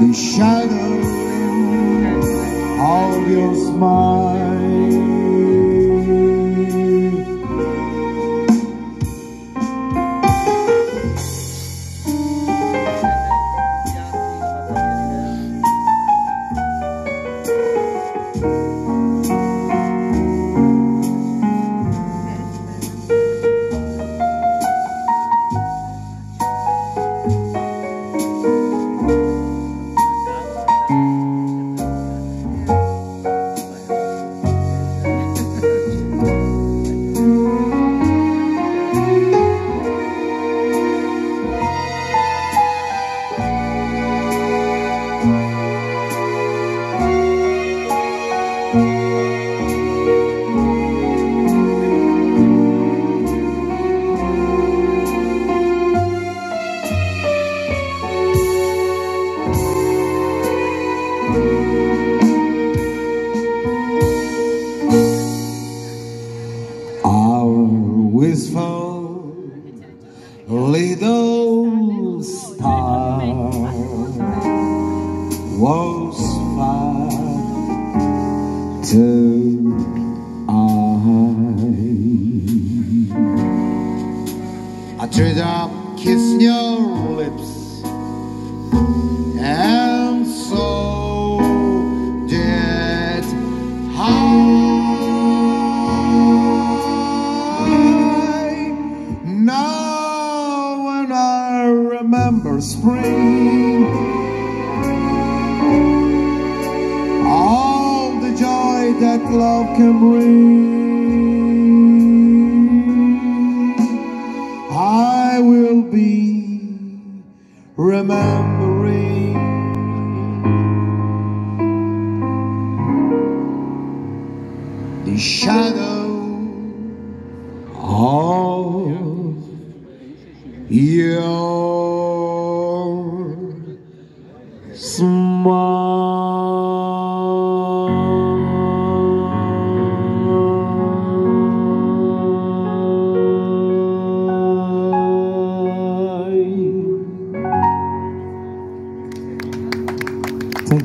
the shadow of your smile. Wistful little star was far to I. I tried up kissing your lips remember spring, all the joy that love can bring, I will be remembering. The shadow of your